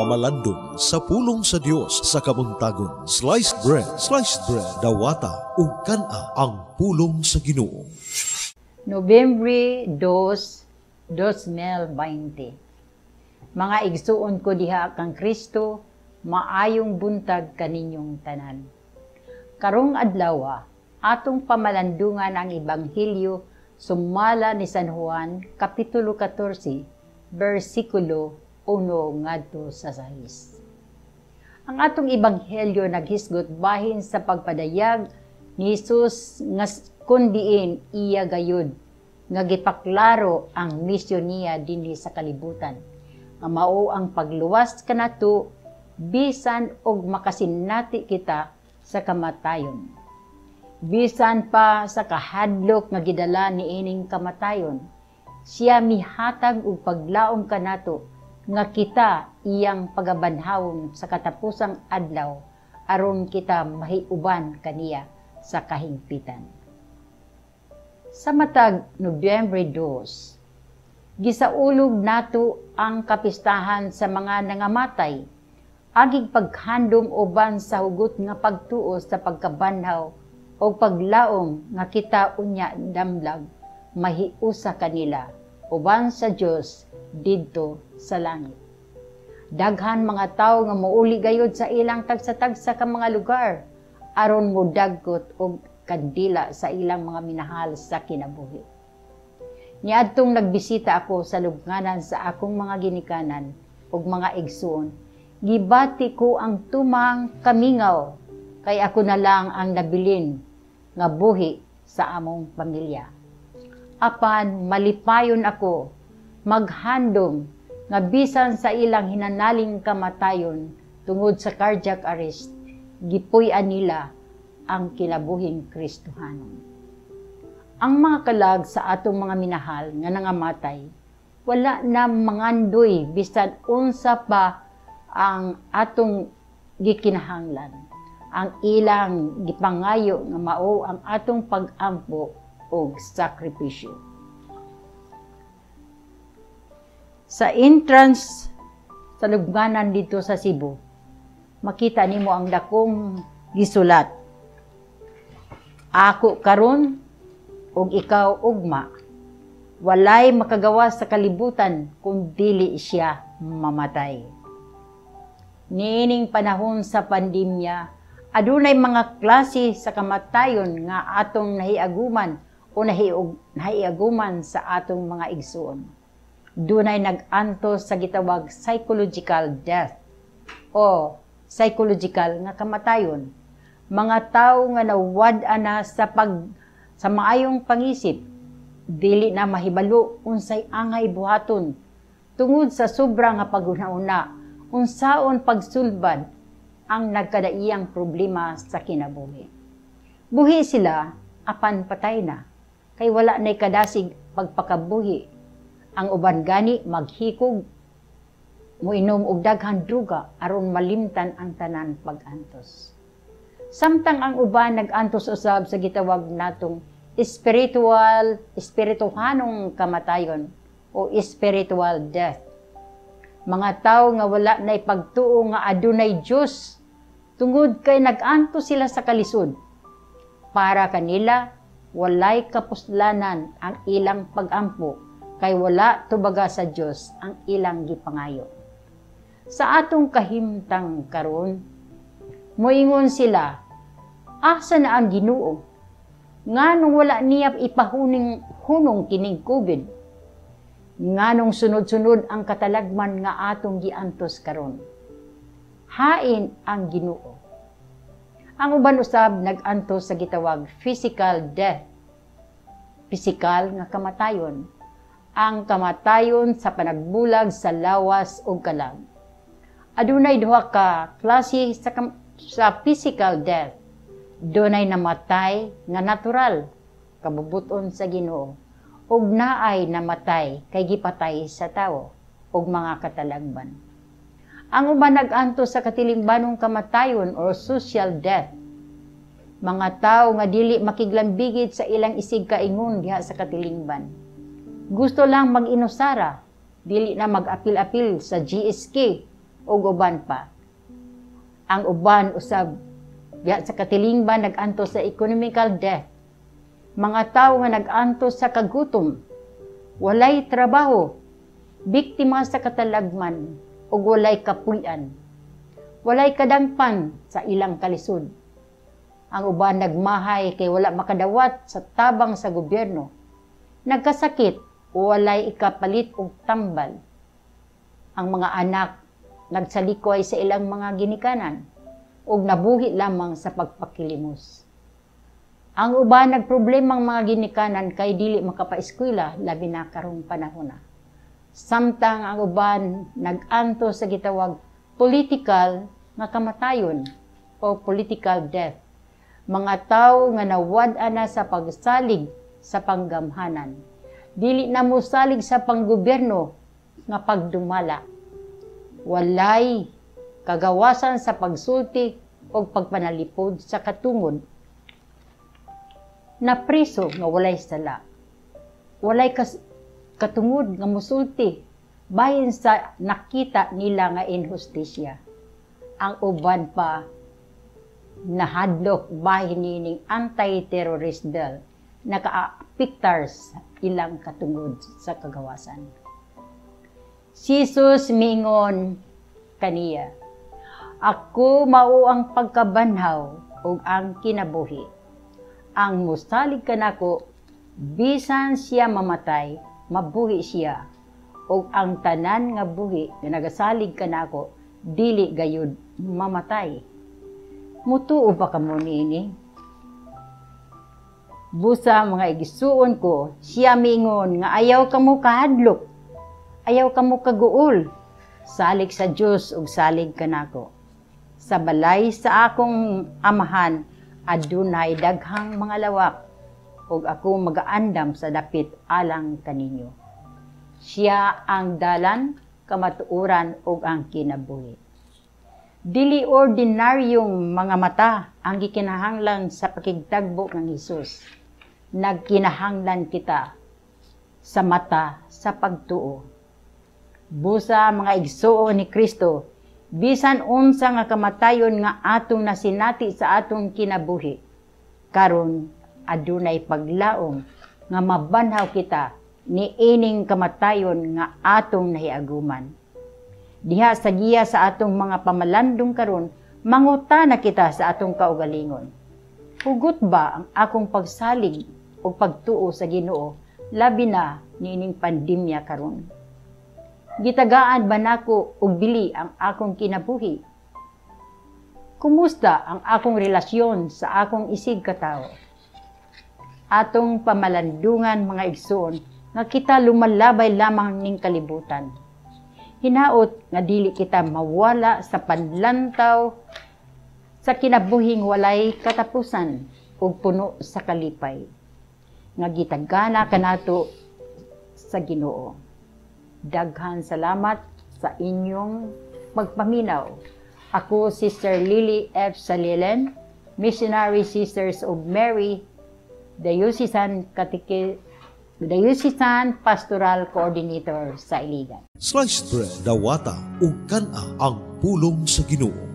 pamalandong sa pulong sa Dios sa kamuntagon. Sliced bread, sliced bread, dawata ug kana ang pulong sa Ginoo. Nobyembre 2, 2020 Mga igsuon ko diha kang Kristo, maayong buntag kaninyong tanan. Karong adlaw, atong pamalandungan ang Ebanghelyo sumala ni San Juan, Kapitulo 14, versikulo 1 ngadto sa 6. Ang atong Ebanghelyo naghisgot bahin sa pagpadayag ni Jesus nga kundiin iya gayud nga gipaklaro ang misyon niya dinhi sa kalibutan nga mao ang pagluwas kanato bisan og makasinati kita sa kamatayon. Bisan pa sa kahadlok nga gidala ni ining kamatayon, siya mihatag og paglaom kanato nga kita iyang pagabanhawon sa katapusang adlaw aron kita mahiuban kaniya sa kahingpitan. Sa matag Nobyembre 2, gisaulog nato ang kapistahan sa mga nangamatay agig paghandom uban sa hugot nga pagtuo sa pagkabanhaw o paglaom nga kita unya damlag mahiusa kanila uban sa Dios didto sa langit. Daghan mga tawo nga muuli gayud sa ilang tagsa-tagsa ka mga lugar aron mo dagkot og kandila sa ilang mga minahal sa kinabuhi. Niadtong nagbisita ako sa lubnganan sa akong mga ginikanan ug mga igsuon gibati ko ang tumang kamingaw, kay ako na lang ang nabilin nga buhi sa among pamilya. Apan malipayon ako, maghandom nga bisan sa ilang hinanaling kamatayon tungod sa cardiac arrest, gipuy-an nila ang kinabuhing Kristohanon. Ang mga kalag sa atong mga minahal nga nangamatay, wala na mangandoy bisan unsa pa ang atong gikinahanglan ang ilang gipangayo nga mao ang atong pag-ampo og sakripisyo sa entrance sa lubnganan dito sa Cebu makita nimo ang dakong gisulat ako karon ug ikaw ugma walay makagawa sa kalibutan kung dili siya mamatay niining panahon sa pandemya, adunay mga klase sa kamatayon nga atong nahiaguman o nahiaguman sa atong mga igsuon. Dunay nag-anto sa gitawag psychological death o psychological nga kamatayon. Mga tawo nga nawad na sa pag sa maayong pangisip, dili na mahibalo unsay angay buhaton tungod sa sobra nga paghuna-una unsaon pagsulbad ang nagkadaiyang problema sa kinabuhi. Buhi sila, apan patay na, kay wala na'y kadasig pagpakabuhi. Ang uban gani maghikog, muinom og daghan druga aron malimtan ang tanan pag-antos. Samtang ang uban nag-antos usab sa gitawag natong spiritual, espirituhanong kamatayon o spiritual death. Mga tao nga wala na ipagtuo nga adunay Dios tungod kay naganto sila sa kalisod. Para kanila walay kapuslanan ang ilang pagampo kay wala tubaga sa Dios ang ilang gipangayo sa atong kahimtang karon moingon sila asa na ang Ginoo nganong wala niya ipahuning hunong kining COVID nganong sunod-sunod ang katalagman nga atong giantos karon. Hain ang Ginoo. Ang uban usab nagantos sa gitawag physical death. Physical nga kamatayon. Ang kamatayon sa panagbulag sa lawas ug kalag. Adunay duha ka klase sa, sa physical death. Dunay namatay nga natural kabubuton sa Ginoo ug naay namatay kay gipatay sa tawo ug mga katalagban. Ang uban nag-anto sa katilingbanong kamatayon or social death. Mga tawo nga dili makiglambigit sa ilang isig kaingon diha sa katilingban. Gusto lang mag-inusara, dili na mag-apil-apil sa GSK ug uban pa. Ang uban usab diha sa katilingban naganto sa economical death. Mga tawo nga naganto sa kagutom, walay trabaho, biktima sa katalagman ug walay kapuy-an. Walay kadangpan sa ilang kalisod. Ang uban nagmahay kay wala makadawat sa tabang sa gobyerno. Nagkasakit o walay ikapalit og tambal. Ang mga anak nagsalikoy sa ilang mga ginikanan ug nabuhi lamang sa pagpakilimos. Ang uban nagproblemang mga ginikanan kay dili makapaeskwela labi na karong panahon na. Samtang ang uban naganto sa gitawag political nga kamatayon o political death. Mga tawo nga nawad-a na sa pagsalig sa panggamhanan. Dili na mo salig sa panggobyerno nga pagdumala. Walay kagawasan sa pagsulti o pagpanalipod sa katungod na priso nga walay sala. Walay kas katungod nga musulti bahin sa nakita nila nga inhustisya. Ang uban pa nahadlok bahin nining anti-terrorist bill naka-pictures ilang katungod sa kagawasan. Si Jesus mingon kaniya, Ako mao ang pagkabanhaw ug ang kinabuhi. Ang musalig kanako bisan siya mamatay, mabuhi siya. ug ang tanan nga buhi nga nagasalig kanako dili gayud mamatay. Mutuo pa kamo niini? Busa mga igisuon ko, siya mingon nga ayaw kamo kahadlok. Ayaw kamo kaguol. Salig sa Dios ug salig kanako. Sa balay sa akong amahan adunay daghang mga lawak ug ako magaandam sa dapit alang kaninyo. Siya ang dalan, kamatuuran ug ang kinabuhi. Dili ordinaryong mga mata ang gikinahanglan sa pakigtagbo ng Hesus nagkinahanglan kita sa mata sa pagtuo. Busa mga igsuo ni Kristo, bisan unsa nga kamatayon nga atong nasinati sa atong kinabuhi. Karon adunay paglaom nga mabanhaw kita ni ining kamatayon nga atong nahiaguman. Diha sa giya sa atong mga pamalandong karon, manguta na kita sa atong kaugalingon. Hugot ba ang akong pagsalig o pagtuo sa Ginoo labi na nining pandemya karon. Gitagaan ba nako og bili ang akong kinabuhi? Kumusta ang akong relasyon sa akong isig katawo? Atong pamalandungan mga igsoon nga kita lumalabay lamang ning kalibutan. Hinaot nga dili kita mawala sa panlantaw sa kinabuhing walay katapusan ug puno sa kalipay nga gitagana kanato sa Ginoo. Daghan salamat sa inyong pagpaminaw. Ako Sister Lily F. Salilen, Missionary Sisters of Mary, Diocesan Katike Diocesan Pastoral Coordinator sa Iligan. Sliced bread, dawata, ug kana ang pulong sa Ginoo.